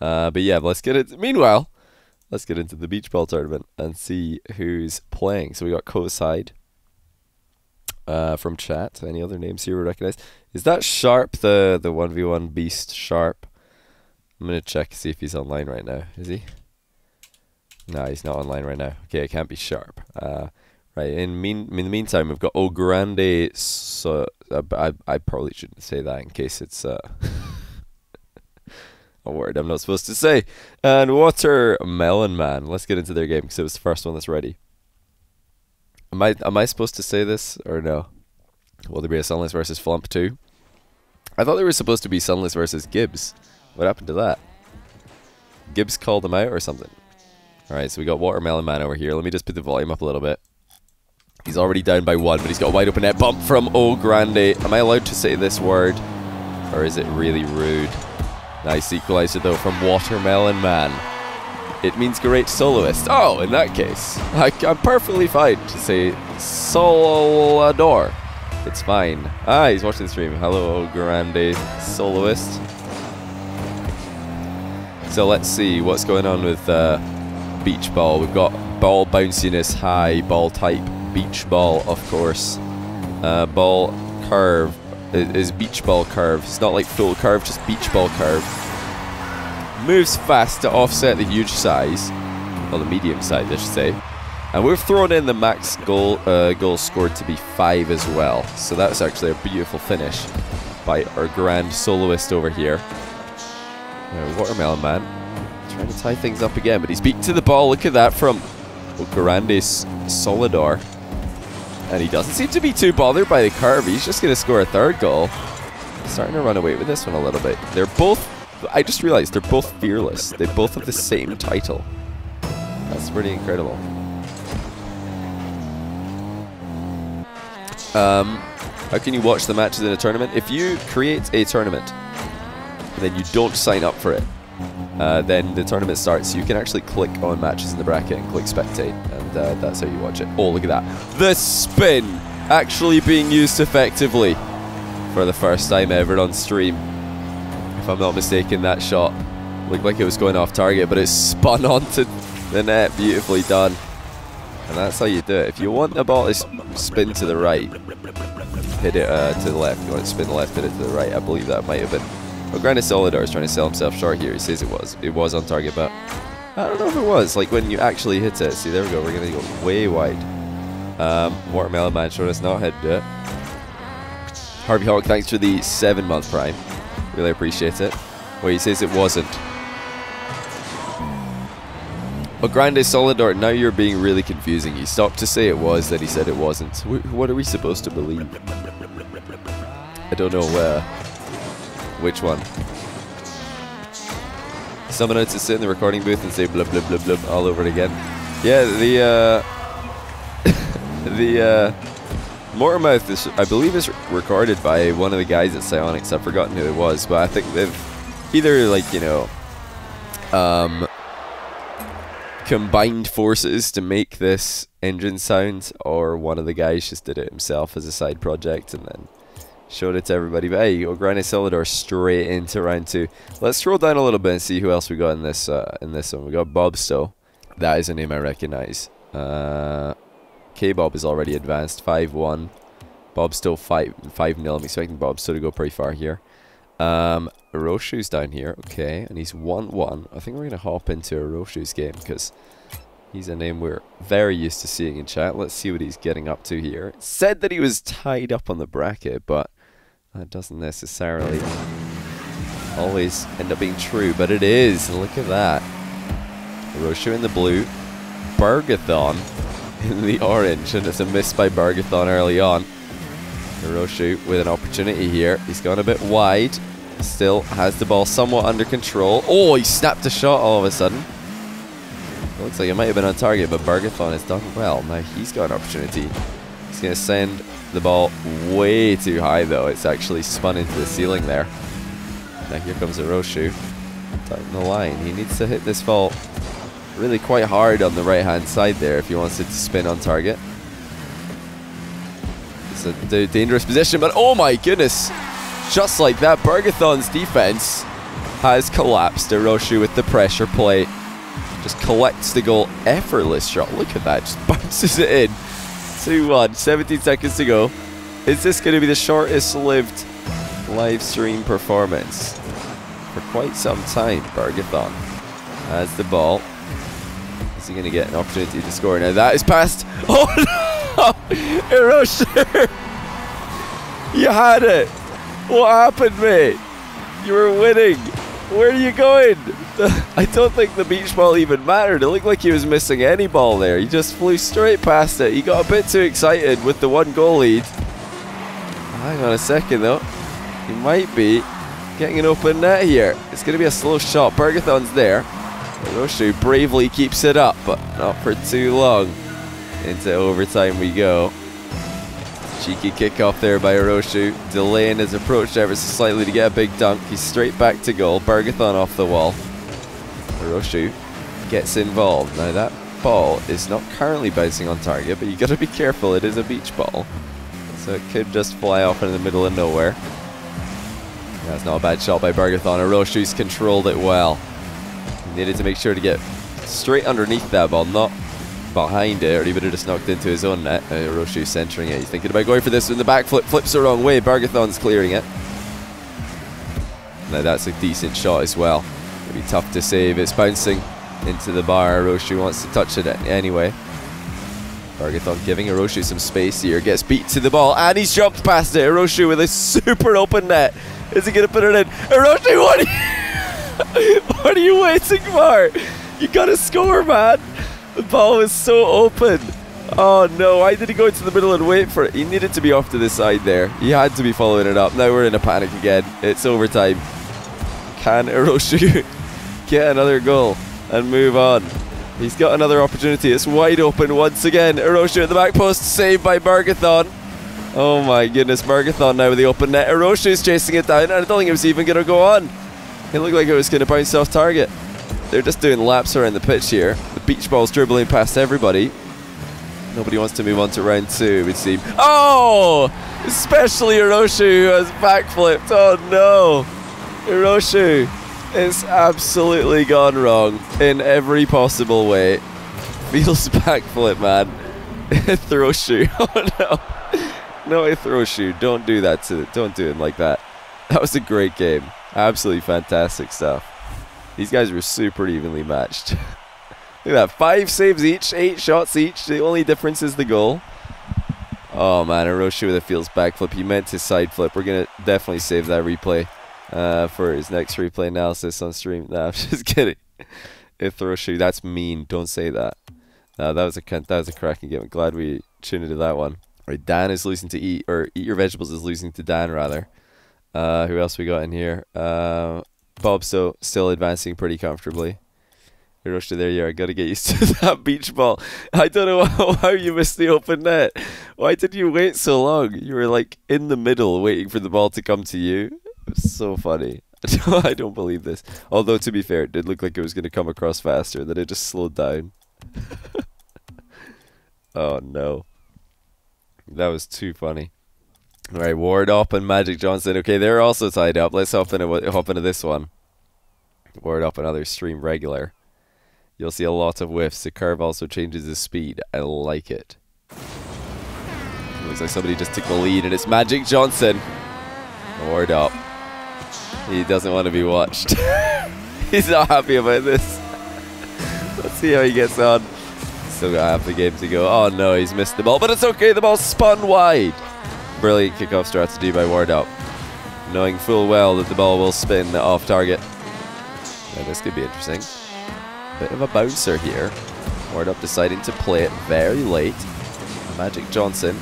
Uh, but yeah, let's get it. Meanwhile, let's get into the beach ball tournament and see who's playing. So we got Koside uh, from chat. Any other names here we recognize? Is that Sharp, the the one v one beast Sharp? I'm gonna check see if he's online right now. Is he? No, he's not online right now. Okay, it can't be Sharp. Uh, right. In mean in the meantime, we've got O Grande. So uh, I I probably shouldn't say that in case it's uh. a word I'm not supposed to say. And Watermelon Man. Let's get into their game because it was the first one that's ready. Am I am I supposed to say this or no? Will there be a Sunless versus Flump too? I thought there was supposed to be Sunless versus Gibbs. What happened to that? Gibbs called them out or something. Alright, so we got Watermelon Man over here. Let me just put the volume up a little bit. He's already down by one, but he's got a wide open net bump from O. Am I allowed to say this word? Or is it really rude? Nice equalizer though from Watermelon Man. It means great soloist. Oh, in that case, I, am perfectly fine to say Solador. It's fine. Ah, he's watching the stream. Hello, grande soloist. So let's see what's going on with uh, beach ball. We've got ball bounciness high, ball type, beach ball, of course. Uh, ball curve is beach ball curve. It's not like full curve, just beach ball curve. Moves fast to offset the huge size, or the medium size, I should say. And we've thrown in the max goal uh, goal scored to be five as well. So that's actually a beautiful finish by our grand soloist over here. Watermelon Man trying to tie things up again, but he's beaten to the ball. Look at that from Grandis Solidor. And he doesn't seem to be too bothered by the curve. He's just going to score a third goal. Starting to run away with this one a little bit. They're both, I just realized, they're both fearless. They both have the same title. That's pretty incredible. Um, how can you watch the matches in a tournament? If you create a tournament, then you don't sign up for it, uh, then the tournament starts. You can actually click on matches in the bracket and click spectate, and uh, that's how you watch it. Oh, look at that. The spin actually being used effectively for the first time ever on stream. If I'm not mistaken, that shot looked like it was going off target, but it spun onto the net. Beautifully done. And that's how you do it. If you want the ball to spin to the right, hit it uh, to the left. You want to spin left, hit it to the right. I believe that might have been well, granted, Solidar is trying to sell himself short here. He says it was. It was on target, but I don't know if it was. Like, when you actually hit it. See, there we go. We're going to go way wide. Um, Watermelon Man showing us not how to do it. Harvey Hawk, thanks for the seven-month prime. Really appreciate it. Well, he says it wasn't. But Grande Solidar, now you're being really confusing. He stopped to say it was, then he said it wasn't. What are we supposed to believe? I don't know where. Uh, which one? Someone else to sit in the recording booth and say blah blah blah blah all over it again. Yeah, the uh, the uh, Motormouth is, I believe, is recorded by one of the guys at Psyonix. I've forgotten who it was, but I think they've either like you know, um, combined forces to make this engine sound, or one of the guys just did it himself as a side project, and then Showed it to everybody. But hey, Ograne Solidor straight into round two. Let's scroll down a little bit and see who else we got in this uh, in this one. We got Bob still. That is a name I recognize. Uh, K-Bob is already advanced, 5-1. Bob still 5 5 0. I'm expecting Bob still to go pretty far here. Um, Roshu's down here, okay, and he's 1 1. I think we're going to hop into a Roshu's game because he's a name we're very used to seeing in chat. Let's see what he's getting up to here. Said that he was tied up on the bracket, but that doesn't necessarily always end up being true, but it is. Look at that. Roshu in the blue, Bergathon in the orange, and it's a miss by Bergathon early on. Roshu with an opportunity here. He's gone a bit wide. Still has the ball somewhat under control. Oh, he snapped a shot all of a sudden. It looks like it might have been on target, but Bergathon has done well. Now he's got an opportunity. He's going to send the ball way too high, though. It's actually spun into the ceiling there. Now here comes a Roshu. Tighten the line. He needs to hit this ball really quite hard on the right-hand side there if he wants it to spin on target. It's a dangerous position, but oh my goodness. Just like that, Bergathon's defense has collapsed. Hiroshi with the pressure play. Just collects the goal. Effortless shot. Look at that. Just bounces it in. 2-1. 17 seconds to go. Is this going to be the shortest lived live stream performance for quite some time? Bergathon has the ball. Is he going to get an opportunity to score? Now that is passed. Oh no! Hiroshi! You had it! What happened, mate? You were winning. Where are you going? I don't think the beach ball even mattered. It looked like he was missing any ball there. He just flew straight past it. He got a bit too excited with the one goal lead. Hang on a second though. He might be getting an open net here. It's going to be a slow shot. Bergathon's there. Roshu bravely keeps it up, but not for too long. Into overtime we go. Cheeky kick off there by Hiroshu, delaying his approach ever so slightly to get a big dunk. He's straight back to goal. Bergathon off the wall. Hiroshu gets involved. Now that ball is not currently bouncing on target, but you got to be careful. It is a beach ball, so it could just fly off in the middle of nowhere. That's not a bad shot by Bergathon. Hiroshu's controlled it well. He needed to make sure to get straight underneath that ball, not behind it, or he would have just knocked into his own net. Uh, Roshu centering it. He's thinking about going for this in the back flip. Flips the wrong way. Bergathon's clearing it. Now that's a decent shot as well. It'll be tough to save. It's bouncing into the bar. Roshu wants to touch it anyway. Bergathon giving Hiroshu some space here. Gets beat to the ball and he's jumped past it. Hiroshu with a super open net. Is he going to put it in? Hiroshu, what are you, what are you waiting for? You got to score, man. The ball was so open. Oh no, why did he go into the middle and wait for it? He needed to be off to the side there. He had to be following it up. Now we're in a panic again. It's overtime. Can Hiroshu get another goal and move on? He's got another opportunity. It's wide open once again. Hiroshu at the back post, saved by Bergathon. Oh my goodness, Bergathon now with the open net. Hiroshu's chasing it down, and I don't think it was even going to go on. It looked like it was going to bounce off target. They're just doing laps around the pitch here. Beach ball's dribbling past everybody. Nobody wants to move on to round two, it would seem. Oh! Especially Hiroshi who has backflipped. Oh no! Hiroshi, it's absolutely gone wrong in every possible way. Feels backflip, man. Hiroshu. Oh no. No Hiroshu. Don't do that to it. don't do it like that. That was a great game. Absolutely fantastic stuff. These guys were super evenly matched. Look at that. Five saves each, eight shots each. The only difference is the goal. Oh man, Hiroshu with a feels backflip. He meant to side flip. We're going to definitely save that replay uh, for his next replay analysis on stream. Nah, I'm just kidding. Hiroshu, that's mean. Don't say that. That was a that was a cracking game. I'm glad we tuned into that one. Right, Dan is losing to eat or eat your vegetables is losing to Dan rather. Uh, who else we got in here? Uh, Bob so still advancing pretty comfortably. Hiroshi, there you are. Got to get used to that beach ball. I don't know how, you missed the open net. Why did you wait so long? You were like in the middle waiting for the ball to come to you. So funny. I don't believe this. Although, to be fair, it did look like it was going to come across faster, then it just slowed down. oh, no. That was too funny. All right, Ward up and Magic Johnson. Okay, they're also tied up. Let's hop into, hop into this one. Ward up another stream regular. You'll see a lot of whiffs. The curve also changes the speed. I like it. Looks like somebody just took the lead, and it's Magic Johnson. Ward up. He doesn't want to be watched. He's not happy about this. Let's see how he gets on. Still got half the game to go. Oh no, he's missed the ball, but it's okay. The ball spun wide. Brilliant kickoff strategy by Wardup. Knowing full well that the ball will spin off target. And this could be interesting. Bit of a bouncer here. Wardup deciding to play it very late. Magic Johnson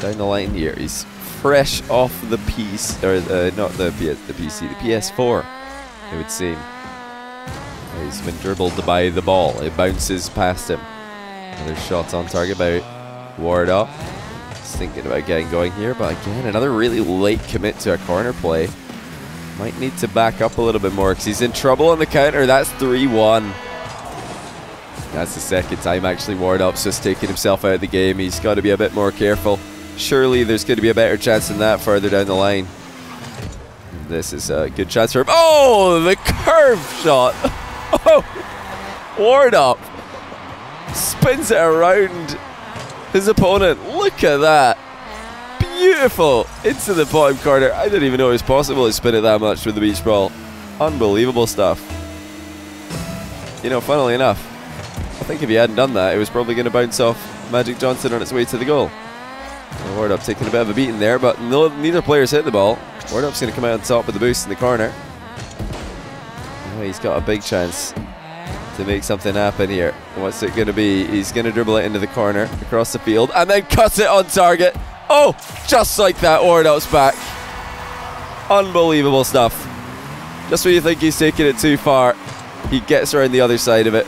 down the line here. He's fresh off the piece, or uh, not the, PS, the PC, the PS4, it would seem. He's been dribbled by the ball. It bounces past him. Another shot on target by Wardup. He's thinking about getting going here, but again, another really late commit to a corner play. Might need to back up a little bit more because he's in trouble on the counter. That's 3-1. That's the second time actually Wardup's just taking himself out of the game. He's got to be a bit more careful surely there's going to be a better chance than that further down the line. This is a good chance for him. Oh, the curve shot. Oh, ward up. Spins it around his opponent. Look at that. Beautiful. Into the bottom corner. I didn't even know it was possible to spin it that much with the beach ball. Unbelievable stuff. You know, funnily enough, I think if he hadn't done that, it was probably going to bounce off Magic Johnson on its way to the goal. Ward up taking a bit of a beating there, but no, neither player's hit the ball. Ward up's going to come out on top with the boost in the corner. Oh, he's got a big chance to make something happen here. What's it going to be? He's going to dribble it into the corner across the field and then cuts it on target. Oh, just like that, Ward up's back. Unbelievable stuff. Just when you think he's taking it too far, he gets around the other side of it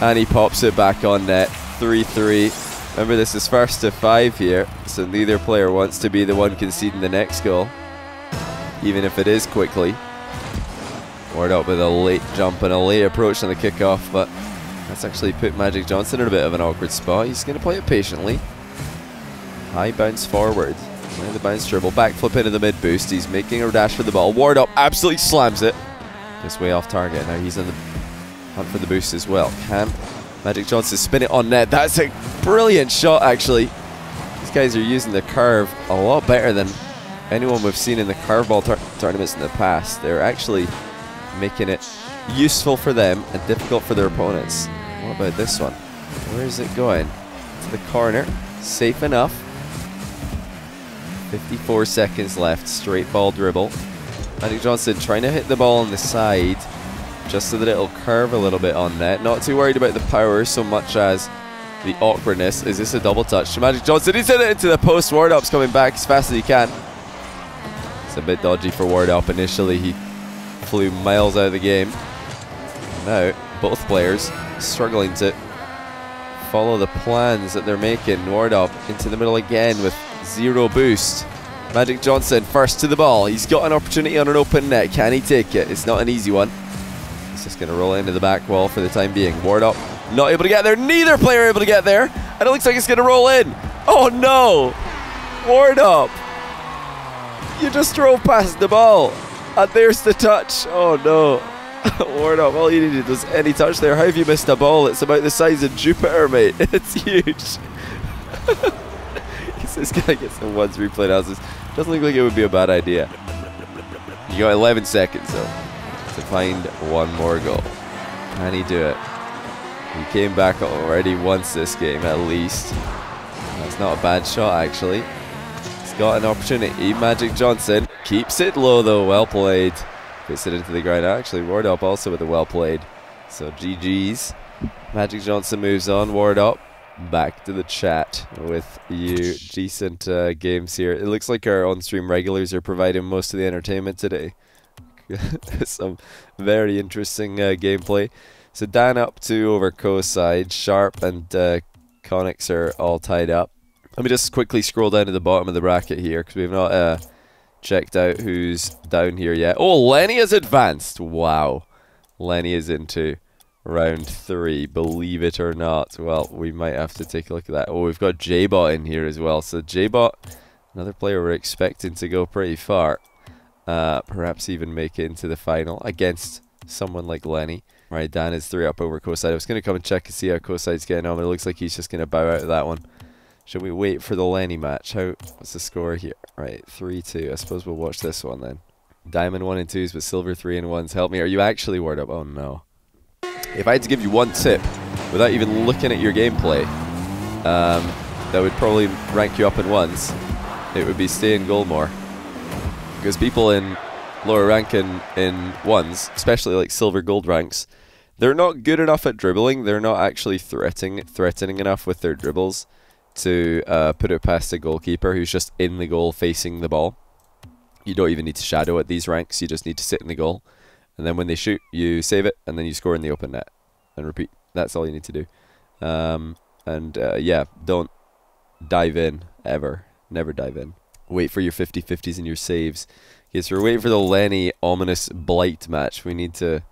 and he pops it back on net. 3 3. Remember, this is first to five here, so neither player wants to be the one conceding the next goal, even if it is quickly. Ward up with a late jump and a late approach on the kickoff, but that's actually put Magic Johnson in a bit of an awkward spot. He's going to play it patiently. High bounce forward. The bounce dribble. Backflip into the mid boost. He's making a dash for the ball. Ward up absolutely slams it. Just way off target. Now he's in the for the boost as well. Can Magic Johnson spin it on net. That's a brilliant shot, actually. These guys are using the curve a lot better than anyone we've seen in the curveball tur tournaments in the past. They're actually making it useful for them and difficult for their opponents. What about this one? Where is it going? To the corner. Safe enough. 54 seconds left. Straight ball dribble. Magic Johnson trying to hit the ball on the side just so that it'll curve a little bit on net. Not too worried about the power so much as the awkwardness. Is this a double touch to Magic Johnson? He's hit it into the post. Ward Up's coming back as fast as he can. It's a bit dodgy for Ward Up initially. He flew miles out of the game. Now, both players struggling to follow the plans that they're making. Ward Up into the middle again with zero boost. Magic Johnson first to the ball. He's got an opportunity on an open net. Can he take it? It's not an easy one. Just going to roll into the back wall for the time being. Ward up. Not able to get there. Neither player able to get there. And it looks like it's going to roll in. Oh no. Ward up. You just drove past the ball. And there's the touch. Oh no. Ward up. All you needed was any touch there. How have you missed a ball? It's about the size of Jupiter, mate. It's huge. this guy gets some ones replay analysis. Doesn't look like it would be a bad idea. You got 11 seconds though to find one more goal. Can he do it? He came back already once this game at least. That's not a bad shot actually. He's got an opportunity. Magic Johnson keeps it low though. Well played. Puts it into the ground. Actually, Ward up also with a well played. So GG's. Magic Johnson moves on. Ward up back to the chat with you. Decent uh, games here. It looks like our on-stream regulars are providing most of the entertainment today. Some very interesting uh, gameplay. So Dan up two over co side. Sharp and uh, are all tied up. Let me just quickly scroll down to the bottom of the bracket here because we've not uh, checked out who's down here yet. Oh, Lenny has advanced. Wow. Lenny is into round three, believe it or not. Well, we might have to take a look at that. Oh, we've got J-Bot in here as well. So J-Bot, another player we're expecting to go pretty far. Uh, perhaps even make it into the final against someone like Lenny. Right, Dan is three up over Koside. I was going to come and check and see how Koside's getting on, but it looks like he's just going to bow out of that one. Should we wait for the Lenny match? How? What's the score here? Right, 3-2. I suppose we'll watch this one then. Diamond 1 and 2s, but Silver 3 and 1s. Help me. Are you actually word up? Oh, no. If I had to give you one tip, without even looking at your gameplay, um, that would probably rank you up in ones, it would be stay in goal more. Because people in lower rank in, in ones, especially like silver gold ranks, they're not good enough at dribbling. They're not actually threatening threatening enough with their dribbles to uh, put it past a goalkeeper who's just in the goal facing the ball. You don't even need to shadow at these ranks. You just need to sit in the goal. And then when they shoot, you save it, and then you score in the open net. And repeat. That's all you need to do. Um, and uh, yeah, don't dive in, ever. Never dive in. Wait for your 50-50s and your saves. Okay, so we're waiting for the Lenny ominous blight match. We need to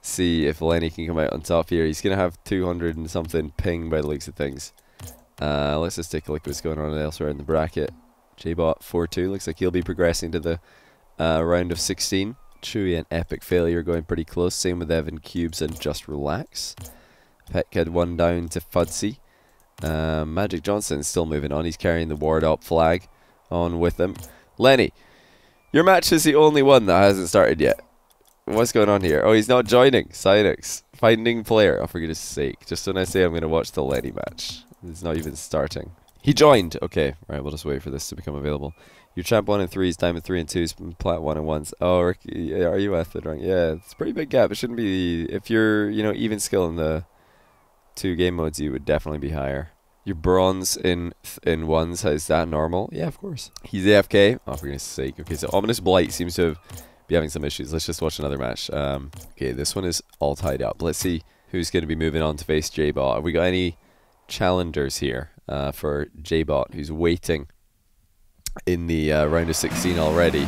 see if Lenny can come out on top here. He's going to have 200 and something ping by the looks of things. Uh, let's just take a look at what's going on elsewhere in the bracket. J-Bot 4-2. Looks like he'll be progressing to the uh, round of 16. Chewy and Epic Failure going pretty close. Same with Evan Cubes and Just Relax. Peck had one down to Fudsy. Uh, Magic Johnson is still moving on. He's carrying the Ward Up flag on with him. Lenny, your match is the only one that hasn't started yet. What's going on here? Oh, he's not joining. Cynex. Finding player. Oh, for goodness sake. Just when I say I'm going to watch the Lenny match. It's not even starting. He joined. Okay, right. We'll just wait for this to become available. Your champ one and threes, diamond three and twos, plat one and ones. Oh, are you the rank? Yeah, it's a pretty big gap. It shouldn't be. If you're, you know, even skill in the two game modes, you would definitely be higher. Your bronze in in ones is that normal? Yeah, of course. He's AFK. Oh, for goodness sake. Okay, so ominous blight seems to be having some issues. Let's just watch another match. Um, okay, this one is all tied up. Let's see who's going to be moving on to face J-Bot. Have we got any challengers here uh, for J-Bot, who's waiting in the uh, round of 16 already.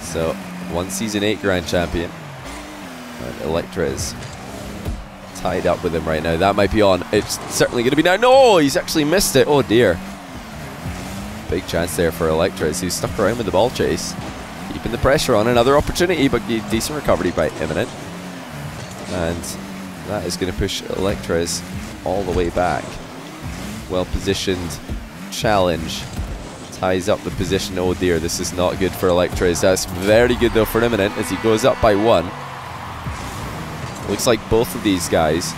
So, one season 8 grand champion. And Electra is tied up with him right now. That might be on. It's certainly going to be now. No, he's actually missed it. Oh dear. Big chance there for Electras, he's stuck around with the ball chase. Keeping the pressure on. Another opportunity, but decent recovery by Imminent. And that is going to push Electras all the way back. Well positioned challenge ties up the position. Oh dear, this is not good for Electras. That's very good though for Imminent as he goes up by one. Looks like both of these guys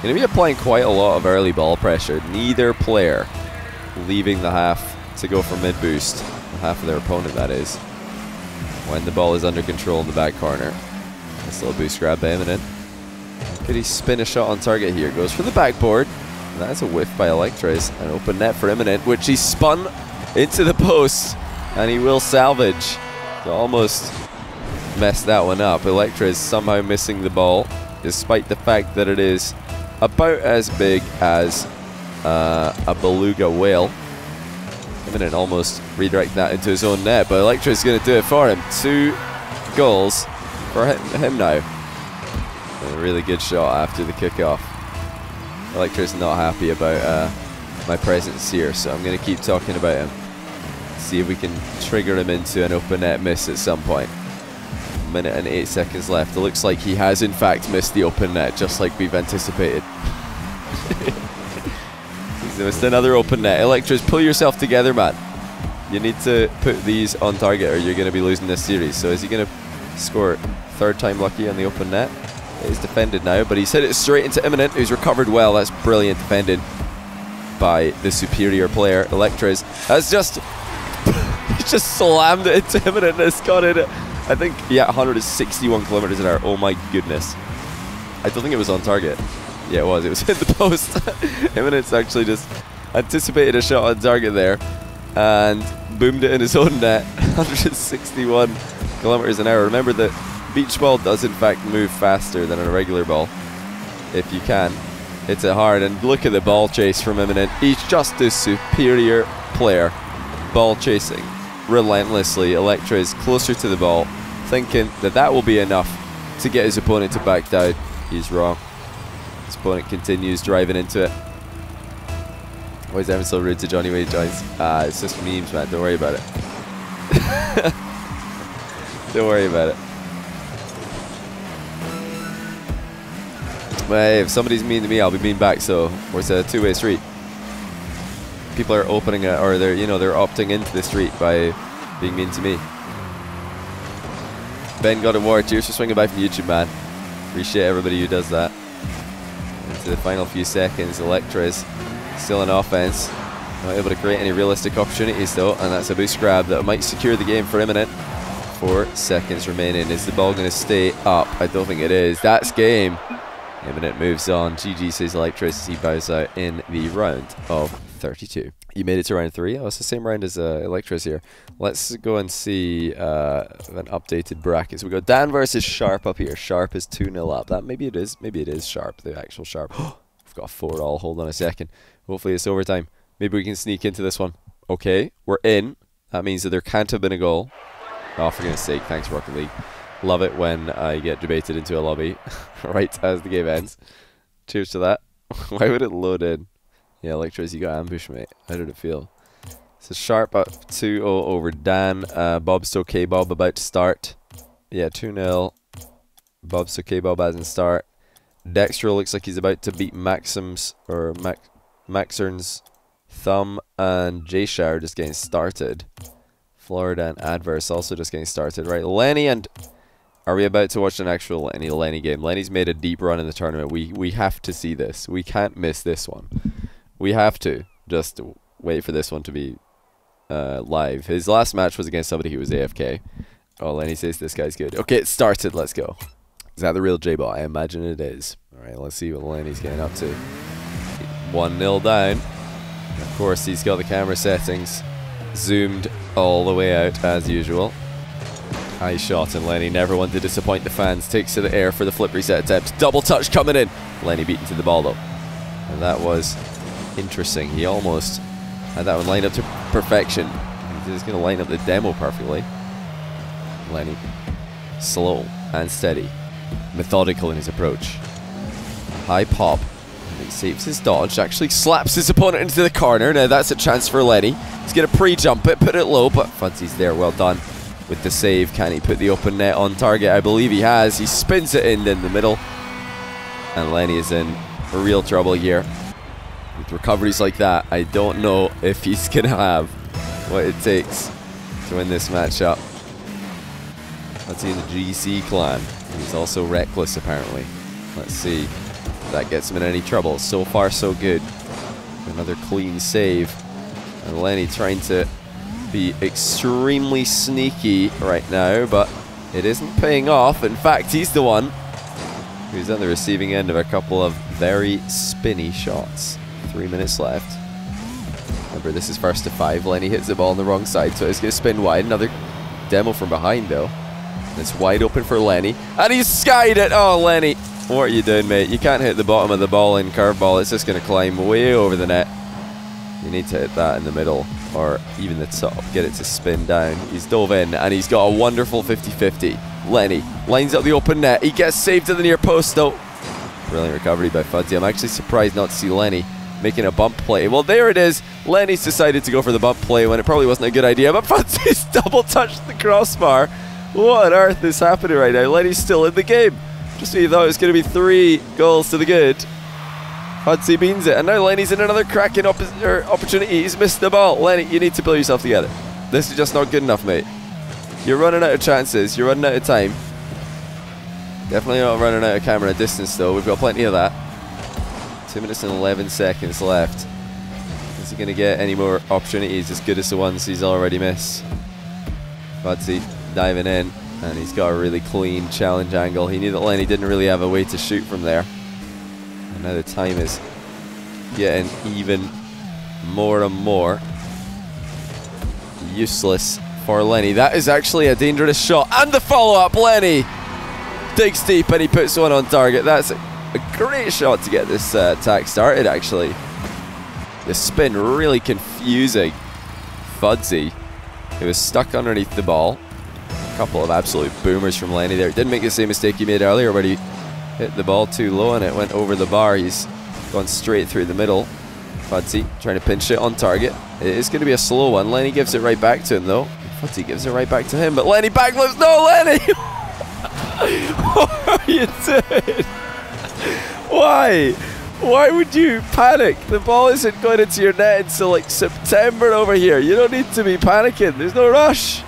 going to be applying quite a lot of early ball pressure. Neither player leaving the half to go for mid boost. Half of their opponent, that is. When the ball is under control in the back corner. Nice little boost grab by Imminent. Could he spin a shot on target here? Goes for the backboard. That's a whiff by Electras. An open net for Imminent, which he spun into the post, and he will salvage. Almost messed that one up. Electra is somehow missing the ball, despite the fact that it is about as big as uh, a beluga whale. Imminent almost redirect that into his own net, but Electra is going to do it for him. Two goals for him now. A really good shot after the kickoff. Electra is not happy about uh, my presence here, so I'm going to keep talking about him. See if we can trigger him into an open net miss at some point. Minute and eight seconds left. It looks like he has in fact missed the open net, just like we've anticipated. He's missed another open net. Electras, pull yourself together, man. You need to put these on target or you're going to be losing this series. So is he going to score third time lucky on the open net? It is defended now, but he's hit it straight into Imminent, who's recovered well. That's brilliant defended by the superior player, Electras. That's just... he just slammed it into Imminent and it's got it. I think, yeah, 161 kilometers an hour. Oh my goodness. I don't think it was on target. Yeah, it was. It was hit the post. Imminent's actually just anticipated a shot on target there and boomed it in his own net. 161 kilometers an hour. Remember that beach ball does in fact move faster than a regular ball. If you can, It's a hard. And look at the ball chase from Imminent. He's just a superior player. Ball chasing relentlessly. Electra is closer to the ball, thinking that that will be enough to get his opponent to back down. He's wrong. His opponent continues driving into it. Why is Evan so rude to Johnny he joins? Ah, it's just memes, man. Don't worry about it. Don't worry about it. Hey, if somebody's mean to me, I'll be mean back. So it's a two-way street. People are opening it, or they're you know they're opting into the street by being mean to me. Ben got a war. Cheers for swinging by from YouTube, man. Appreciate everybody who does that. Into the final few seconds, Electra is still in offense. Not able to create any realistic opportunities though, and that's a boost grab that might secure the game for Imminent. Four seconds remaining. Is the ball going to stay up? I don't think it is. That's game. Imminent moves on. GG says Electricity bows out in the round of 32. You made it to round three. Oh, it's the same round as uh, Electris here. Let's go and see uh, an updated bracket. So we go Dan versus Sharp up here. Sharp is 2-0 up. That Maybe it is. Maybe it is Sharp, the actual Sharp. We've got a 4 all. Hold on a second. Hopefully it's overtime. Maybe we can sneak into this one. Okay, we're in. That means that there can't have been a goal. Oh, for goodness sake. Thanks, Rocket League. Love it when I get debated into a lobby right as the game ends. Cheers to that. Why would it load in? Yeah, Electros, you got ambush, mate. How did it feel? So sharp up 2-0 over Dan. Uh, Bob's okay. Bob about to start. Yeah, 2-0. Bob's okay. Bob hasn't start. Dexter looks like he's about to beat Maxim's or Max Maxern's thumb and J Shower just getting started. Florida and Adverse also just getting started. Right, Lenny and are we about to watch an actual Lenny Lenny game? Lenny's made a deep run in the tournament. We we have to see this. We can't miss this one. We have to just wait for this one to be uh, live. His last match was against somebody who was AFK. Oh, Lenny says this guy's good. Okay, it started. Let's go. Is that the real J-Bot? I imagine it is. All right, let's see what Lenny's getting up to. 1-0 down. Of course, he's got the camera settings zoomed all the way out as usual. High shot and Lenny never one to disappoint the fans. Takes to the air for the flip reset attempt. Double touch coming in. Lenny beaten to the ball though. And that was interesting. He almost had that one lined up to perfection. He's going to line up the demo perfectly. Lenny slow and steady. Methodical in his approach. High pop. He saves his dodge, actually slaps his opponent into the corner. Now that's a chance for Lenny. He's going to pre-jump it, put it low, but Fudsy's there. Well done with the save. Can he put the open net on target? I believe he has. He spins it in in the middle. And Lenny is in real trouble here. With recoveries like that, I don't know if he's going to have what it takes to win this matchup. Let's see the GC clan. He's also reckless, apparently. Let's see if that gets him in any trouble. So far, so good. Another clean save. And Lenny trying to be extremely sneaky right now, but it isn't paying off. In fact, he's the one who's on the receiving end of a couple of very spinny shots. Three minutes left. Remember, this is first to five. Lenny hits the ball on the wrong side, so it's going to spin wide. Another demo from behind, though. It's wide open for Lenny. And he's skied it. Oh, Lenny. What are you doing, mate? You can't hit the bottom of the ball in curveball. It's just going to climb way over the net. You need to hit that in the middle or even the top. Get it to spin down. He's dove in and he's got a wonderful 50-50. Lenny lines up the open net. He gets saved to the near post though. Brilliant recovery by Fudsy. I'm actually surprised not to see Lenny making a bump play. Well, there it is. Lenny's decided to go for the bump play when it probably wasn't a good idea, but Fudsy's double touched the crossbar. What on earth is happening right now? Lenny's still in the game. Just when you thought it was going to be three goals to the good. Fudsy beans it. And now Lenny's in another cracking op er, opportunity. He's missed the ball. Lenny, you need to pull yourself together. This is just not good enough, mate. You're running out of chances. You're running out of time. Definitely not running out of camera distance, though. We've got plenty of that. 2 minutes and 11 seconds left. Is he going to get any more opportunities as good as the ones he's already missed? Fudsy diving in, and he's got a really clean challenge angle. He knew that Lenny didn't really have a way to shoot from there. And now the time is getting even more and more useless for Lenny. That is actually a dangerous shot. And the follow-up, Lenny digs deep and he puts one on target. That's a, great shot to get this uh, attack started, actually. The spin really confusing Fudsy. He was stuck underneath the ball. A couple of absolute boomers from Lenny there. Didn't make the same mistake he made earlier, but he hit the ball too low and it went over the bar. He's gone straight through the middle. Fudsy trying to pinch it on target. It is going to be a slow one. Lenny gives it right back to him though. Fudsy gives it right back to him, but Lenny backflips. No, Lenny! what are you doing? Why? Why would you panic? The ball isn't going into your net until like September over here. You don't need to be panicking. There's no rush.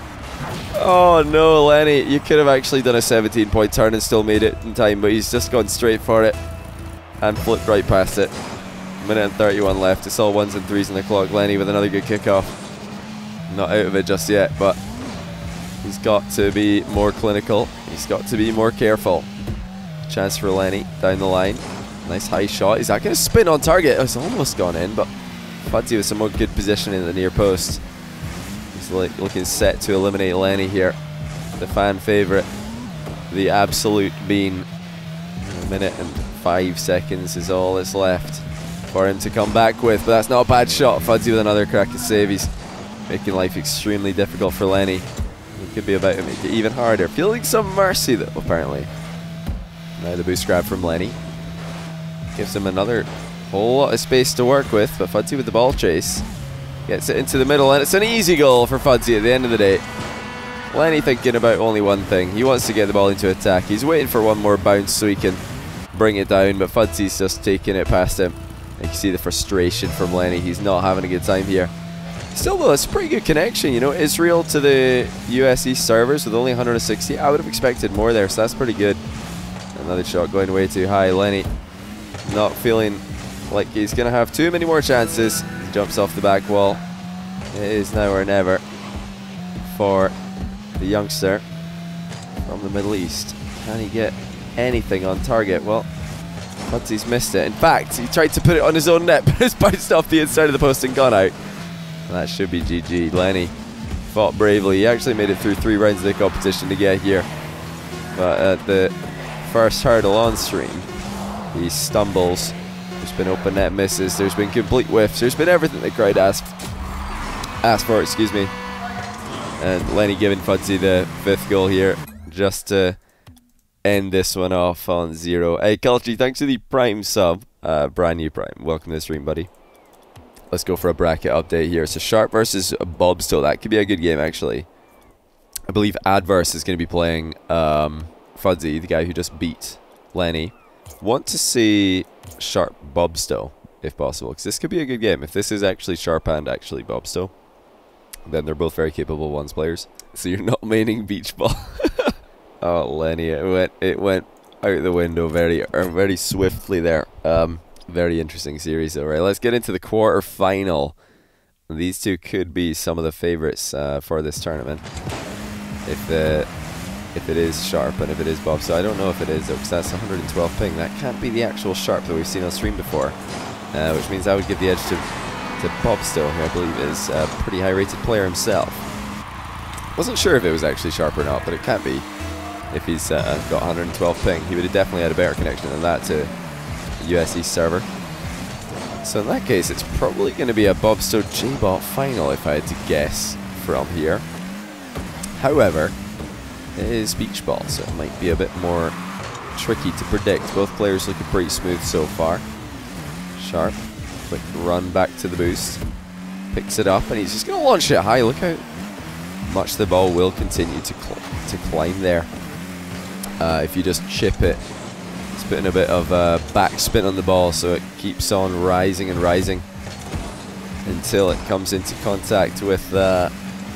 Oh no, Lenny. You could have actually done a 17 point turn and still made it in time, but he's just gone straight for it and flipped right past it. Minute and 31 left. It's all ones and threes in the clock. Lenny with another good kickoff. Not out of it just yet, but he's got to be more clinical. He's got to be more careful. Chance for Lenny down the line. Nice high shot. Is that going to spin on target? It's almost gone in, but Fudsy with some more good positioning in the near post. He's like looking set to eliminate Lenny here. The fan favourite. The absolute bean. A minute and five seconds is all that's left for him to come back with. But that's not a bad shot. Fudsy with another crack cracking save. He's making life extremely difficult for Lenny. He could be about to make it even harder. Feeling some mercy though, apparently. Now the boost grab from Lenny. Gives him another whole lot of space to work with, but Fudsy with the ball chase. Gets it into the middle, and it's an easy goal for Fudzy at the end of the day. Lenny thinking about only one thing. He wants to get the ball into attack. He's waiting for one more bounce so he can bring it down, but Fudzy's just taking it past him. You see the frustration from Lenny. He's not having a good time here. Still though, it's a pretty good connection, you know. Israel to the US East servers with only 160. I would have expected more there, so that's pretty good. Another shot going way too high. Lenny not feeling like he's going to have too many more chances. He jumps off the back wall. It is now or never for the youngster from the Middle East. Can he get anything on target? Well, Fudzy's missed it. In fact, he tried to put it on his own net, but it's bounced off the inside of the post and gone out. That should be GG. Lenny fought bravely. He actually made it through three rounds of the competition to get here. But at the first hurdle on stream, he stumbles. There's been open net misses. There's been complete whiffs. There's been everything the crowd asked asked for. Excuse me. And Lenny giving Fudzy the fifth goal here, just to end this one off on zero. Hey, Kelchi, thanks for the prime sub. Uh, brand new prime. Welcome to the stream, buddy. Let's go for a bracket update here. So Sharp versus Bob still. That could be a good game, actually. I believe Adverse is going to be playing um, Fudzy, the guy who just beat Lenny. Want to see Sharp Bobsto, if possible, because this could be a good game. If this is actually Sharp and actually Bobsto, then they're both very capable ones players. So you're not maining Beach Ball. oh, Lenny, it went it went out the window very er, very swiftly there. Um, very interesting series. All right, let's get into the quarter final. These two could be some of the favorites uh, for this tournament. If the if it is sharp and if it is Bob, so I don't know if it is though, because that's 112 ping. That can't be the actual sharp that we've seen on stream before, uh, which means I would give the edge to to Bob Still, who I believe is a pretty high rated player himself. Wasn't sure if it was actually sharp or not, but it can't be. If he's uh, got 112 ping, he would have definitely had a better connection than that to USE server. So in that case, it's probably going to be a Bobsto J-Bot final if I had to guess from here. However, it is beach ball, so it might be a bit more tricky to predict. Both players looking pretty smooth so far. Sharp, quick run back to the boost. Picks it up and he's just going to launch it high. Look how much the ball will continue to, cl to climb there. Uh, if you just chip it it's putting a bit of uh, backspin on the ball so it keeps on rising and rising until it comes into contact with uh,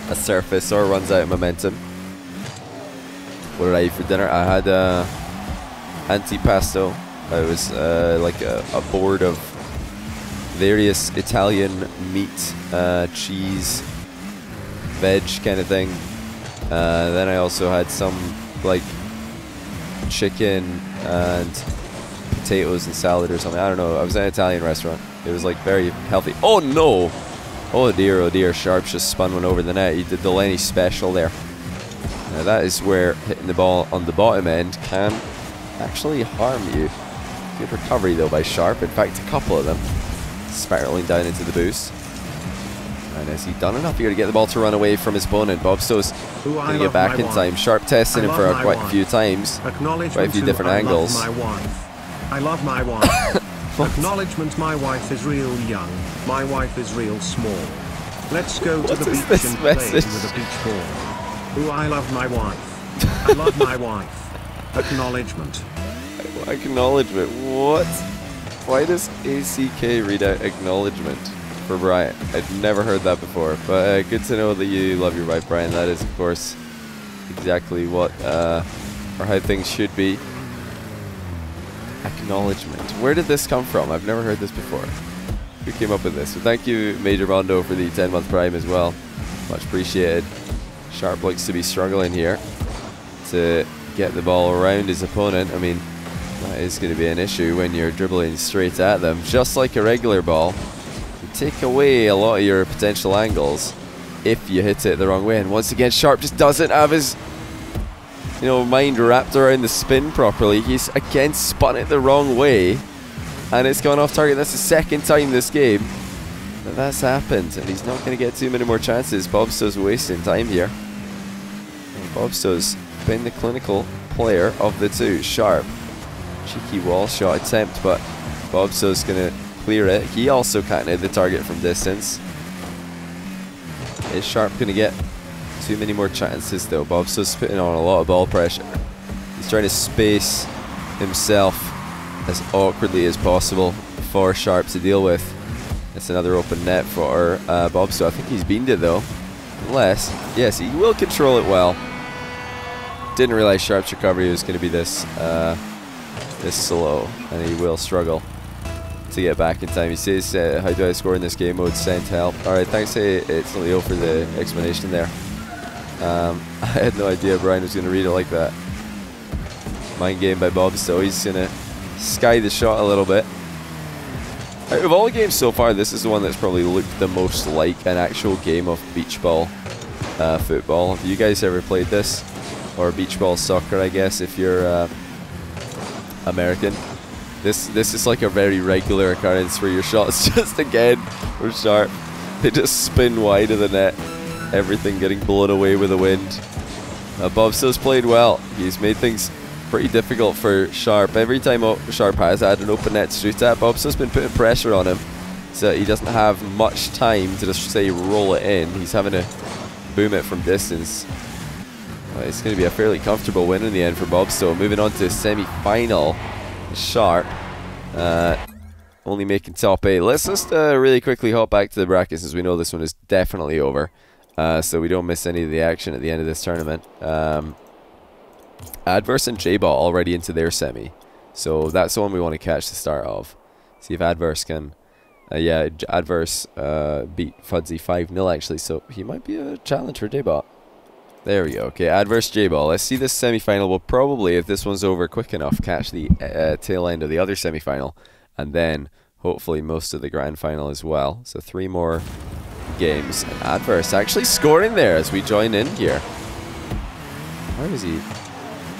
a surface or runs out of momentum. What did I eat for dinner? I had uh, antipasto. It was uh, like a, a, board of various Italian meat, uh, cheese, veg kind of thing. Uh, then I also had some like chicken and potatoes and salad or something. I don't know. I was at an Italian restaurant. It was like very healthy. Oh no! Oh dear, oh dear. Sharps just spun one over the net. He did the Lenny special there. Now that is where hitting the ball on the bottom end can actually harm you. Good recovery though by Sharp. In fact, a couple of them spiraling down into the boost. And has he done enough here to get the ball to run away from his opponent? Bobsto's going to get back in time. Sharp testing him for quite a few times. Quite a few different I angles. Love. I love my wife. Acknowledgement my wife is real young. My wife is real small. Let's go to What the beach and play with a beach ball. Ooh, I love my wife. I love my wife. Acknowledgement. Acknowledgement. What? Why does ACK read out acknowledgement for Brian? I've never heard that before. But uh, good to know that you love your wife, Brian. That is, of course, exactly what uh, or how things should be. Acknowledgement. Where did this come from? I've never heard this before. Who came up with this? So thank you, Major Rondo, for the 10 month prime as well. Much appreciated. Sharp looks to be struggling here to get the ball around his opponent. I mean, that is going to be an issue when you're dribbling straight at them. Just like a regular ball, you take away a lot of your potential angles if you hit it the wrong way. And once again, Sharp just doesn't have his you know, mind wrapped around the spin properly. He's again spun it the wrong way. And it's gone off target. That's the second time this game that that's happened. And he's not going to get too many more chances. Bobsto's wasting time here. And Bobsto's been the clinical player of the two. Sharp. Cheeky wall shot attempt, but Bobsto's going to clear it. He also can't hit the target from distance. Is Sharp going to get too many more chances though? Bobsto's putting on a lot of ball pressure. He's trying to space himself as awkwardly as possible for Sharp to deal with. It's another open net for uh, Bobsto. I think he's beamed it though. Unless, yes, he will control it well. Didn't realize Sharp's recovery was going to be this uh, this slow, and he will struggle to get back in time. He says, uh, "How do I score in this game mode? Send help." All right, thanks, hey, it's Leo for the explanation there. Um, I had no idea Brian was going to read it like that. Mind game by Bob, so he's going to sky the shot a little bit. Out of all the games so far, this is the one that's probably looked the most like an actual game of beach ball uh, football. Have you guys ever played this? Or beach ball soccer, I guess, if you're uh, American. This this is like a very regular occurrence where your shots just again are sharp. They just spin wide of the net. Everything getting blown away with the wind. Uh, Bobsto's played well. He's made things pretty difficult for Sharp. Every time Sharp has had an open net to shoot at, Bobsto's been putting pressure on him. So he doesn't have much time to just say roll it in. He's having to boom it from distance. It's going to be a fairly comfortable win in the end for Bob. So Moving on to semi-final. Sharp. Uh, only making top 8. Let's just uh, really quickly hop back to the bracket since we know this one is definitely over. Uh, so we don't miss any of the action at the end of this tournament. Um, Adverse and J-Bot already into their semi. So that's the one we want to catch the start of. See if Adverse can... Uh, yeah, Adverse uh, beat Fudzy 5-0 actually, so he might be a challenge for J-Bot. There we go. Okay, Adverse J-Bot. Let's see this semi-final. We'll probably, if this one's over quick enough, catch the uh, tail end of the other semi-final. And then, hopefully, most of the grand final as well. So three more games. And Adverse actually scoring there as we join in here. Where is he?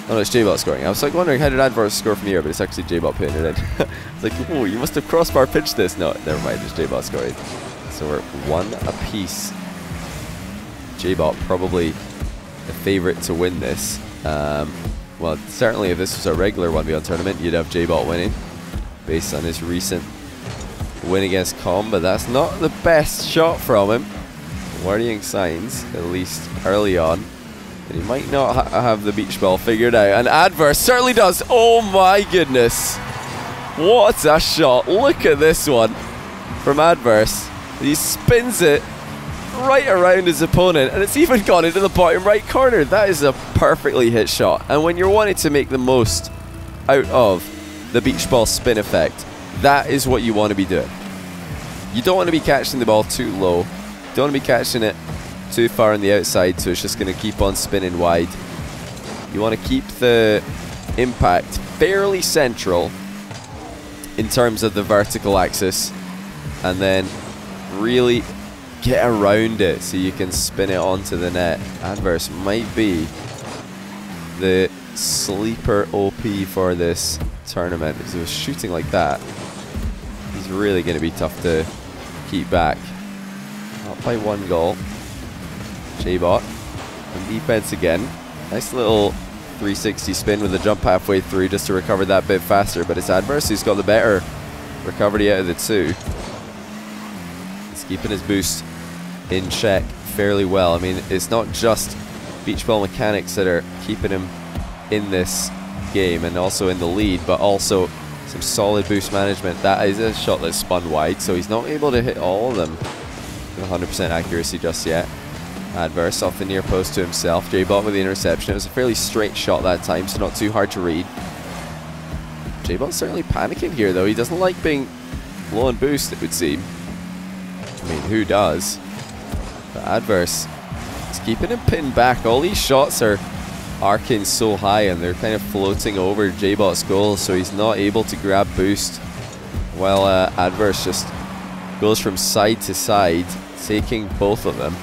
Oh no, it's J-Bot scoring. I was like wondering how did Adverse score from here, but it's actually J-Bot putting it it's like, oh, you must have crossbar pitched this. No, never mind, it's J-Bot scoring. So we're one apiece. J-Bot probably the favourite to win this. Um, well, certainly if this was a regular 1v1 tournament, you'd have J-Bot winning based on his recent win against Com, but that's not the best shot from him. Worrying signs, at least early on. And he might not ha have the beach ball figured out. And Adverse certainly does. Oh my goodness. What a shot. Look at this one from Adverse. He spins it right around his opponent, and it's even gone into the bottom right corner. That is a perfectly hit shot. And when you're wanting to make the most out of the beach ball spin effect, that is what you want to be doing. You don't want to be catching the ball too low. Don't want to be catching it too far on the outside, so it's just going to keep on spinning wide. You want to keep the impact fairly central in terms of the vertical axis, and then really get around it so you can spin it onto the net. Adverse might be the sleeper OP for this tournament. He was shooting like that, he's really going to be tough to keep back. Up by one goal. J-Bot on defense again. Nice little 360 spin with a jump halfway through just to recover that bit faster, but it's Adverse who's got the better recovery out of the two. He's keeping his boost in check fairly well. I mean, it's not just beach ball mechanics that are keeping him in this game and also in the lead, but also some solid boost management. That is a shot that's spun wide, so he's not able to hit all of them with 100% accuracy just yet. Adverse off the near post to himself. J-Bot with the interception. It was a fairly straight shot that time, so not too hard to read. J-Bot's certainly panicking here, though. He doesn't like being low on boost, it would seem. I mean, who does? Adverse is keeping him pinned back. All these shots are arcing so high and they're kind of floating over J-Bot's goal, so he's not able to grab boost. While uh, Adverse just goes from side to side, taking both of them.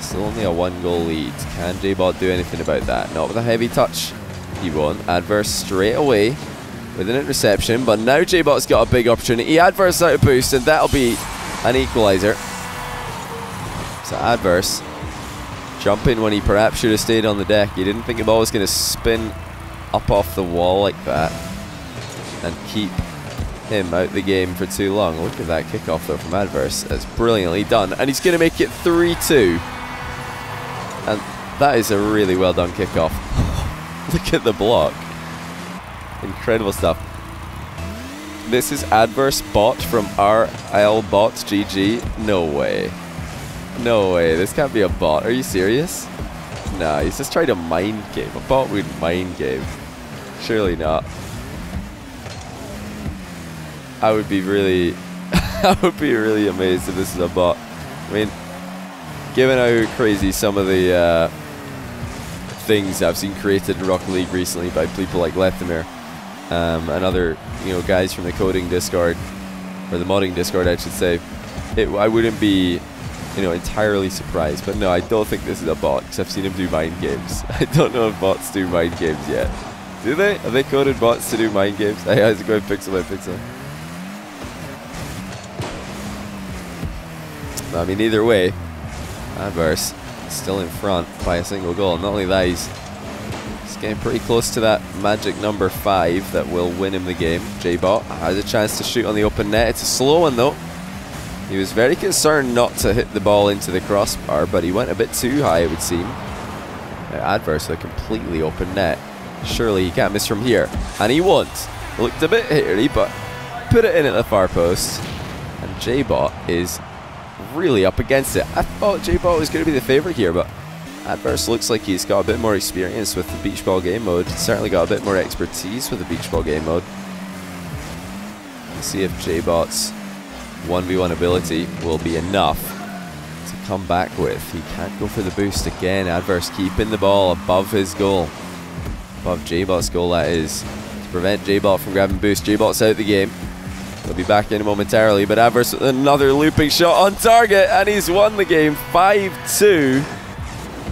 Still only a one goal lead. Can J-Bot do anything about that? Not with a heavy touch. He won't. Adverse straight away with an interception, but now J-Bot's got a big opportunity. Adverse out of boost, and that'll be an equalizer. Adverse jumping when he perhaps should have stayed on the deck. He didn't think the ball was going to spin up off the wall like that and keep him out the game for too long. Look at that kickoff though from Adverse. That's brilliantly done. And he's going to make it 3-2 And That is a really well done kickoff. Look at the block. Incredible stuff. This is adverse bot from RL Bot GG. No way. No way. This can't be a bot. Are you serious? Nah, he's just trying to mind game. A bot would mind game. Surely not. I would be really, I would be really amazed if this is a bot. I mean, given how crazy some of the uh, things I've seen created in Rocket League recently by people like Lethamyr um, and other, you know, guys from the coding Discord or the modding Discord, I should say, it, I wouldn't be, you know, entirely surprised. But no, I don't think this is a bot because I've seen him do mind games. I don't know if bots do mind games yet. Do they? Have they coded bots to do mind games? Hey, how's it going, pixel by pixel? I mean, either way, Adverse still in front by a single goal. Not only that, he's, he's getting pretty close to that magic number five that will win him the game. J-Bot has a chance to shoot on the open net. It's a slow one though. He was very concerned not to hit the ball into the crossbar, but he went a bit too high, it would seem. Adverse with a completely open net. Surely he can't miss from here. And he won't. Looked a bit hairy, but put it in at the far post. And J-Bot is really up against it. I thought J-Bot was going to be the favourite here, but Adverse looks like he's got a bit more experience with the beach ball game mode. Certainly got a bit more expertise with the beach ball game mode. Let's see if J-Bot's 1v1 ability will be enough to come back with. He can't go for the boost again. Adverse keeping the ball above his goal. Above J-Bot's goal, that is. To prevent J-Bot from grabbing boost. J-Bot's out the game. He'll be back in momentarily, but Adverse with another looping shot on target, and he's won the game 5-2.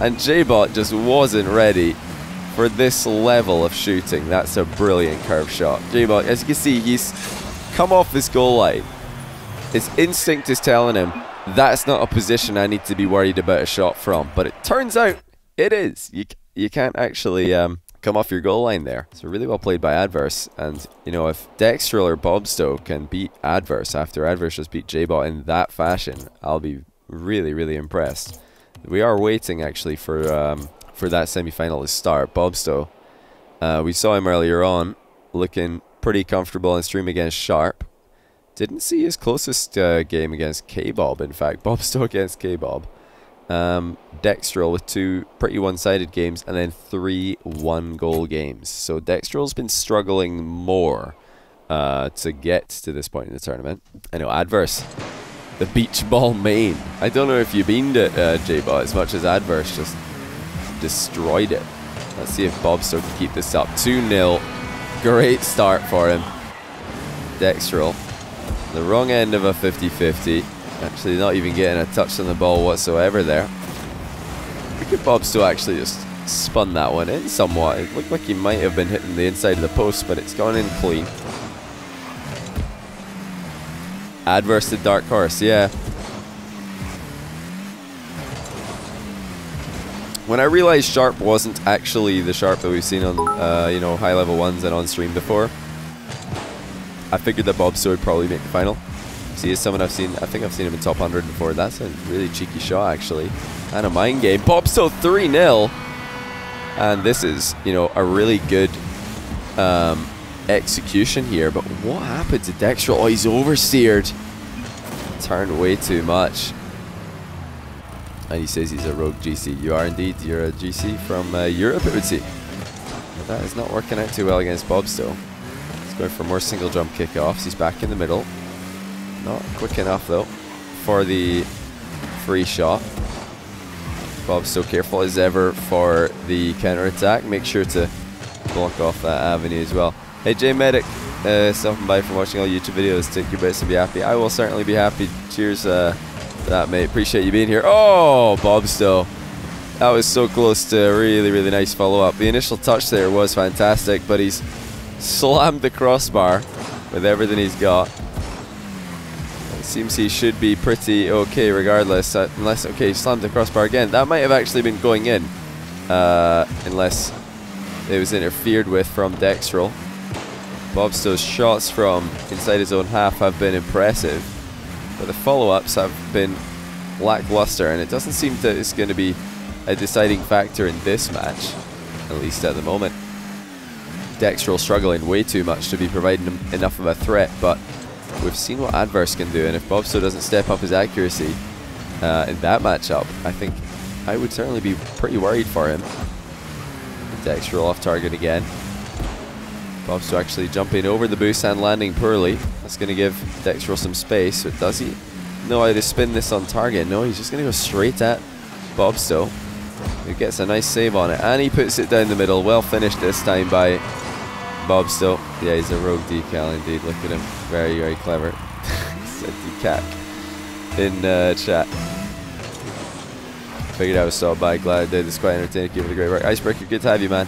And J-Bot just wasn't ready for this level of shooting. That's a brilliant curve shot. J-Bot, as you can see, he's come off this goal line. His instinct is telling him that's not a position I need to be worried about a shot from. But it turns out it is. You, you can't actually um, come off your goal line there. So really well played by Adverse. And, you know, if Dextrel or Bobstow can beat Adverse after Adverse just beat J-Bot in that fashion, I'll be really, really impressed. We are waiting, actually, for um, for that semi-final to start. Bobstow, uh, we saw him earlier on, looking pretty comfortable in stream against Sharp. Didn't see his closest uh, game against K-Bob, in fact. Bobstow against K-Bob. Um, with two pretty one-sided games and then three one-goal games. So Dextrel's been struggling more uh, to get to this point in the tournament. I know Adverse, the beach ball main. I don't know if you beamed it, uh, J-Bot, as much as Adverse just destroyed it. Let's see if Bobstow can keep this up. 2-0. Great start for him. Dextrel. The wrong end of a 50-50. Actually not even getting a touch on the ball whatsoever there. Look at Bobstow actually just spun that one in somewhat. It looked like he might have been hitting the inside of the post, but it's gone in clean. Adverse to Dark Horse, yeah. When I realized Sharp wasn't actually the Sharp that we've seen on, uh, you know, high level ones and on stream before, I figured that Bobstow would probably make the final. See, is someone I've seen, I think I've seen him in top 100 before. That's a really cheeky shot, actually. And a mind game. Bobstow 3-0. And this is, you know, a really good um, execution here. But what happened to Dextrel? Oh, he's oversteered. Turned way too much. And he says he's a rogue GC. You are indeed. You're a GC from uh, Europe, it would seem. But that is not working out too well against Bob He's going for more single jump kickoffs. He's back in the middle. Not quick enough, though, for the free shot. Bob's so careful as ever for the counter attack. Make sure to block off that avenue as well. Hey, J Medic, uh, stopping by from watching all YouTube videos. Take your bits and be happy. I will certainly be happy. Cheers uh, to that, mate. Appreciate you being here. Oh, Bobstow. That was so close to a really, really nice follow up. The initial touch there was fantastic, but he's slammed the crossbar with everything he's got. It seems he should be pretty okay regardless, uh, unless, okay, slammed the crossbar again. That might have actually been going in, uh, unless it was interfered with from Dextrel. Bobstow's shots from inside his own half have been impressive, but the follow-ups have been lackluster, and it doesn't seem that it's going to be a deciding factor in this match, at least at the moment. Dextrol struggling way too much to be providing enough of a threat, but we've seen what Adverse can do, and if Bobsto doesn't step up his accuracy uh, in that matchup, I think I would certainly be pretty worried for him. Dextrol off target again. Bobsto actually jumping over the boost and landing poorly. That's going to give Dextrol some space, but does he know how to spin this on target? No, he's just going to go straight at Bobsto. He gets a nice save on it, and he puts it down the middle. Well finished this time by Bobsto. Yeah, he's a rogue decal indeed. Look at him. Very, very clever. said decac in uh, chat. Figured I was so bad. Glad I did. It's quite entertaining. Keep it a great work. Icebreaker, good to have you, man.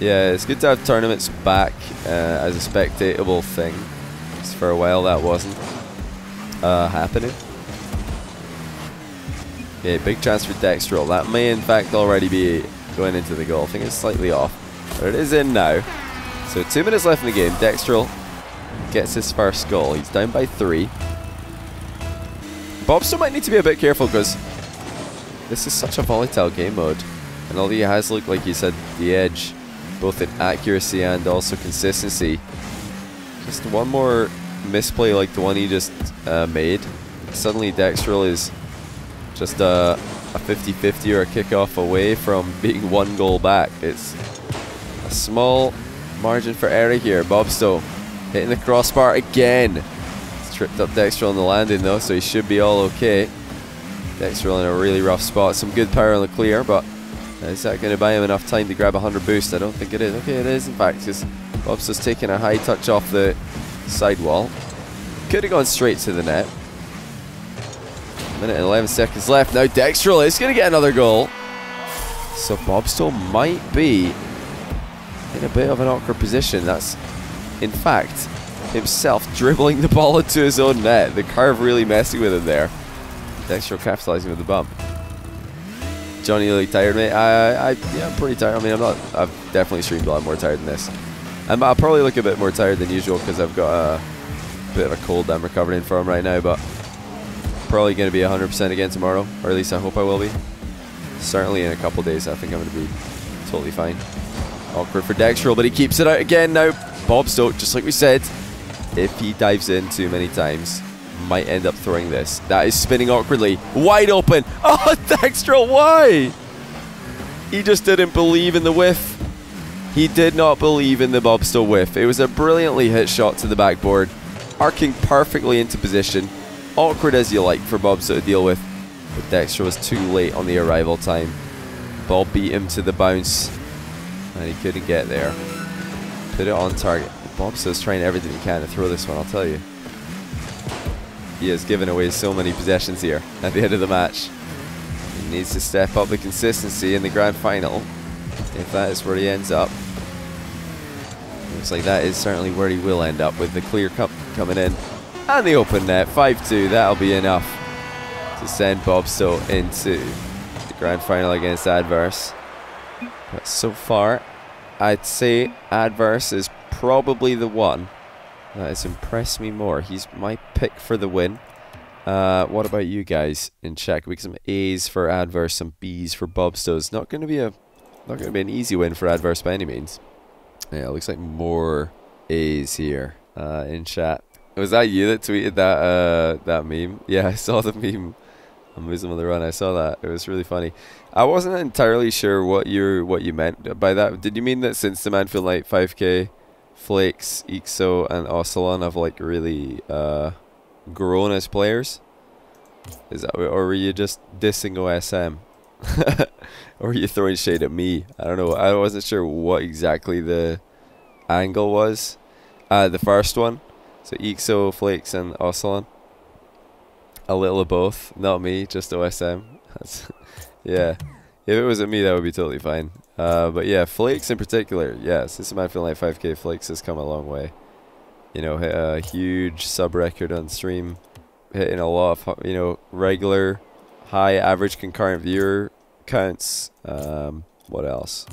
Yeah, it's good to have tournaments back uh, as a spectatable thing. Because for a while that wasn't uh, happening. Yeah, big chance for Dextrol. That may in fact already be going into the goal. I think it's slightly off. But it is in now. So two minutes left in the game. Dextrol gets his first goal. He's down by three. Bobster might need to be a bit careful because this is such a volatile game mode. And although he has looked like he's said the edge both in accuracy and also consistency. Just one more misplay like the one he just uh, made. Suddenly Dextrol is just a 50-50 or a kickoff away from being one goal back. It's a small margin for error here. Bobsto hitting the crossbar again. Tripped up Dextrol on the landing though, so he should be all okay. Dextrol in a really rough spot. Some good power on the clear, but is that going to buy him enough time to grab a 100 boost? I don't think it is. Okay, it is in fact, because Bob's just taking a high touch off the sidewall. Could have gone straight to the net. A Minute and 11 seconds left. Now Dextrol is going to get another goal. So Bobsto might be in a bit of an awkward position. That's, in fact, himself dribbling the ball into his own net. The curve really messing with him there. Dextrol capitalizing with the bump. Johnny, you look tired, mate? I, I, yeah, I'm pretty tired. I mean, I'm not. I've definitely streamed a lot more tired than this. And I'll probably look a bit more tired than usual because I've got a bit of a cold I'm recovering from right now. But probably going to be 100% again tomorrow, or at least I hope I will be. Certainly in a couple days, I think I'm going to be totally fine. Awkward for Dextrol, but he keeps it out again now. Bobsto, just like we said, if he dives in too many times, might end up throwing this. That is spinning awkwardly. Wide open. Oh, Dextrol, why? He just didn't believe in the whiff. He did not believe in the Bobsto whiff. It was a brilliantly hit shot to the backboard, arcing perfectly into position. Awkward as you like for Bobsto to deal with, but Dexter was too late on the arrival time. Ball beat him to the bounce, and he couldn't get there. Put it on target. Bobsto's trying everything he can to throw this one, I'll tell you. He has given away so many possessions here at the end of the match. He needs to step up the consistency in the grand final if that is where he ends up. Looks like that is certainly where he will end up with the clear cup coming in. And the open net, 5-2, that'll be enough to send Bobsto into the grand final against Adverse. But so far, I'd say Adverse is probably the one that has impressed me more. He's my pick for the win. Uh, what about you guys in check? We get some A's for Adverse, some B's for Bobsto. It's not going to be a not going to be an easy win for Adverse by any means. Yeah, it looks like more A's here uh, in chat. Was that you that tweeted that uh, that meme? Yeah, I saw the meme. I'm losing on the run. I saw that. It was really funny. I wasn't entirely sure what you what you meant by that. Did you mean that since the Manfield Light 5K, Flakes, Ixo, and Ocelon have like really uh, grown as players? Is that or were you just dissing OSM? or are you throwing shade at me? I don't know. I wasn't sure what exactly the angle was. Uh, the first one. So Ixo, Flakes, and Ocelon. A little of both. Not me, just OSM. That's yeah. If it wasn't me, that would be totally fine. Uh, but yeah, Flakes in particular. Yes, this is my feeling like 5k. Flakes has come a long way. You know, hit a huge sub record on stream. Hitting a lot of, you know, regular high average concurrent viewer counts. Um, what else?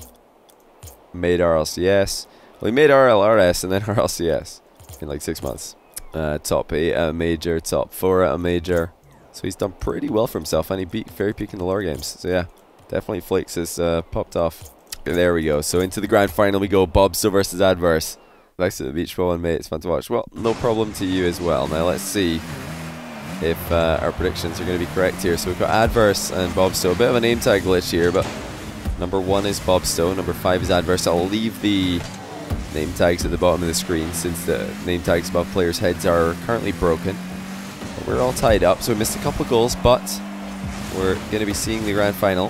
Made RLCS. Well, he made RLRS and then RLCS in like six months. Uh, top 8 at a major, top 4 at a major. So he's done pretty well for himself and he beat Fairy Peak in the lower games. So yeah, Definitely Flakes has uh, popped off. There we go. So into the grand final we go. Bobsto versus Adverse. Thanks to the beach ball and mate. It's fun to watch. Well, no problem to you as well. Now let's see if uh, our predictions are going to be correct here. So we've got Adverse and Bobsto. A bit of a name tag glitch here, but number one is Bobsto. Number five is Adverse. I'll leave the name tags at the bottom of the screen since the name tags above players' heads are currently broken. But we're all tied up, so we missed a couple of goals, but we're going to be seeing the grand final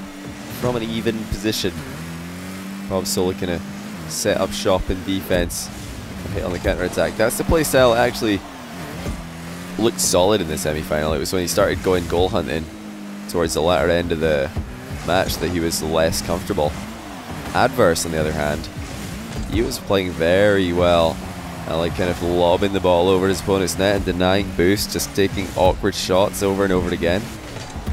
from an even position. Bobsto looking to set up shop in defence and hit on the counter attack. That's the play style actually looked solid in the semi final. It was when he started going goal hunting towards the latter end of the match that he was less comfortable. Adverse, on the other hand, he was playing very well. And like kind of lobbing the ball over his opponent's net and denying boost, just taking awkward shots over and over again.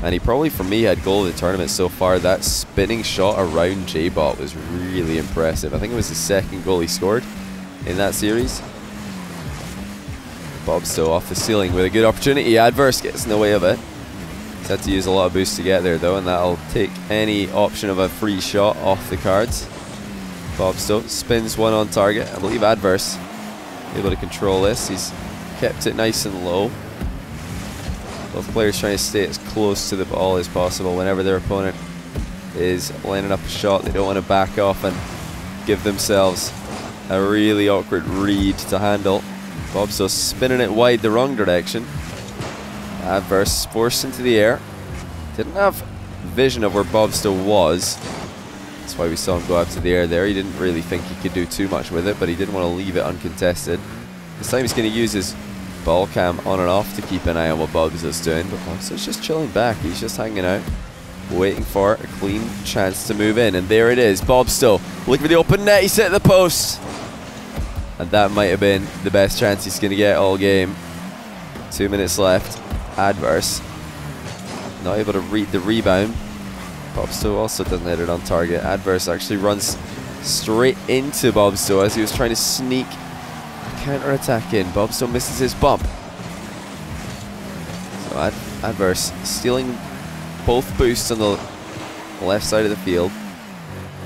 And he probably, for me, had goal of the tournament so far. That spinning shot around J-Bot was really impressive. I think it was the second goal he scored in that series. Bobsto off the ceiling with a good opportunity. Adverse gets in the way of it. He's had to use a lot of boost to get there though, and that'll take any option of a free shot off the cards. Bobsto spins one on target. I believe Adverse able to control this. He's kept it nice and low. Both players trying to stay as close to the ball as possible whenever their opponent is lining up a shot. They don't want to back off and give themselves a really awkward read to handle. Bobsto spinning it wide the wrong direction. Adverse forced into the air. Didn't have vision of where Bobsto was. That's why we saw him go up to the air there. He didn't really think he could do too much with it, but he didn't want to leave it uncontested. This time he's going to use his ball cam on and off to keep an eye on what Bobsto's doing. But Bobsto's just chilling back. He's just hanging out, waiting for a clean chance to move in. And there it is. Bob still looking for the open net. He's hit the post. And that might have been the best chance he's going to get all game. Two minutes left. Adverse. Not able to read the rebound. Bobsto also doesn't hit it on target. Adverse actually runs straight into Bobsto as he was trying to sneak a counter attack in. Bobsto misses his bump. So Ad Adverse stealing both boosts on the left side of the field.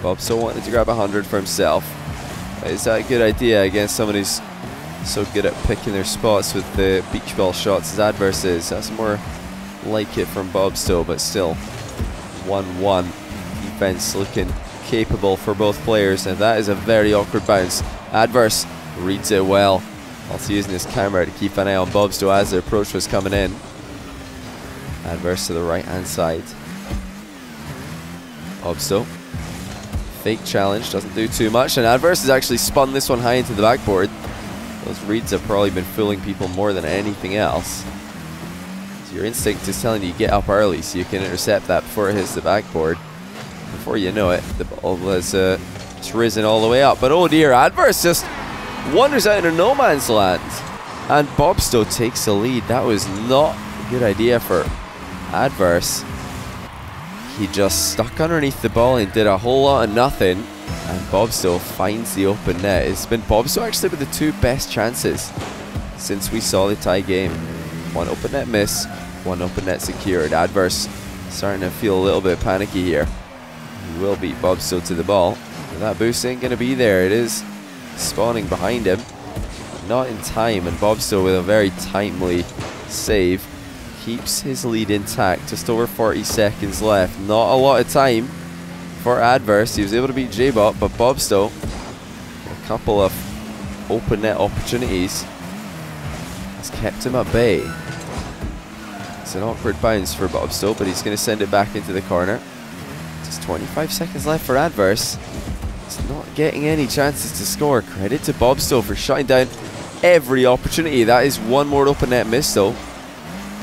Bobsto wanted to grab 100 for himself. Is that a good idea against someone who's so good at picking their spots with the beach ball shots as Adverse is? That's more like it from Bobsto, but still 1-1. Defense looking capable for both players, and that is a very awkward bounce. Adverse reads it well. Also using his camera to keep an eye on Bobsto as the approach was coming in. Adverse to the right hand side. Bobsto. Fake challenge, doesn't do too much, and Adverse has actually spun this one high into the backboard. Those reads have probably been fooling people more than anything else. Your instinct is telling you get up early so you can intercept that before it hits the backboard. Before you know it, the ball has uh, risen all the way up. But oh dear, Adverse just wanders out into no man's land. And Bobsto takes the lead. That was not a good idea for Adverse. He just stuck underneath the ball and did a whole lot of nothing. And Bobsto finds the open net. It's been Bobsto actually with the two best chances since we saw the tie game. One open net miss, one open net secured. Adverse starting to feel a little bit panicky here. He will beat Bobsto to the ball. But that boost ain't going to be there. It is spawning behind him. Not in time, and Bobsto with a very timely save keeps his lead intact. Just over 40 seconds left. Not a lot of time for Adverse. He was able to beat J-Bot, but Bobsto, a couple of open net opportunities, has kept him at bay. It's an awkward bounce for Bobsto, but he's going to send it back into the corner. Just 25 seconds left for Adverse. He's not getting any chances to score. Credit to Bobsto for shutting down every opportunity. That is one more open net miss though.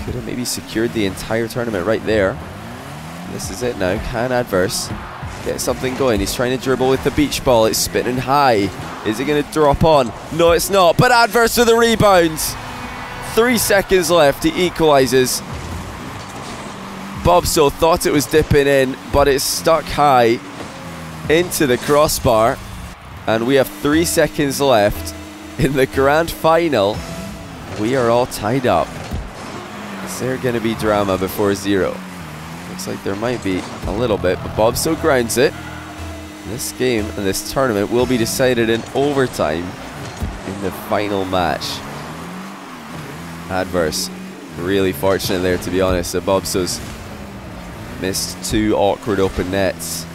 Could have maybe secured the entire tournament right there. This is it now. Can Adverse get something going? He's trying to dribble with the beach ball. It's spinning high. Is it going to drop on? No, it's not. But Adverse with the rebound. Three seconds left. He equalizes. Bobsto thought it was dipping in, but it's stuck high into the crossbar. And we have three seconds left in the grand final. We are all tied up. Is there going to be drama before zero? Looks like there might be a little bit, but Bob still grounds it. This game and this tournament will be decided in overtime in the final match. Adverse. Really fortunate there, to be honest. that Bobsto's missed two awkward open nets.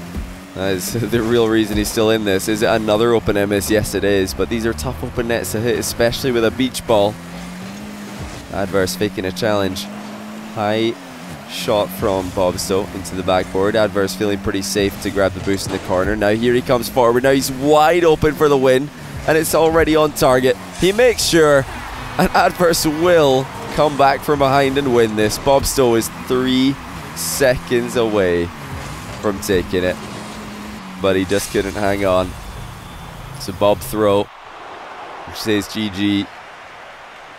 That is the real reason he's still in this. Is it another open miss? Yes, it is. But these are tough open nets to hit, especially with a beach ball. Adverse faking a challenge. High shot from Bobsto into the backboard. Adverse feeling pretty safe to grab the boost in the corner. Now here he comes forward. Now he's wide open for the win. And it's already on target. He makes sure. And Adverse will come back from behind and win this. Bobsto is three seconds away from taking it. But he just couldn't hang on. So Bob throw, which says GG.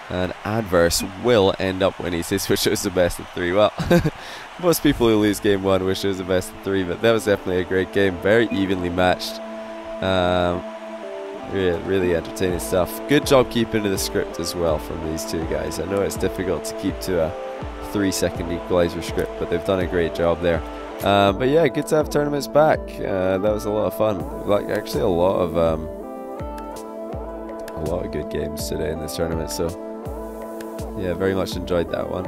And Adverse will end up winning. He says wish was the best of three. Well, most people who lose game one wish it was the best of three, but that was definitely a great game. Very evenly matched. Um, really, really entertaining stuff. Good job keeping to the script as well from these two guys. I know it's difficult to keep to a three second equalizer script, but they've done a great job there. Um, but yeah, good to have tournaments back. Uh, that was a lot of fun. Like actually a lot of um, a lot of good games today in this tournament. So yeah, very much enjoyed that one.